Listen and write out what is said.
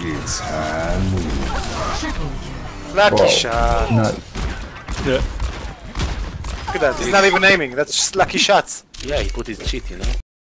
It's hand. Lucky Whoa. shot. No. Yeah. Look at that. He's not even aiming. That's just lucky shots. Yeah, he put his cheat, you know.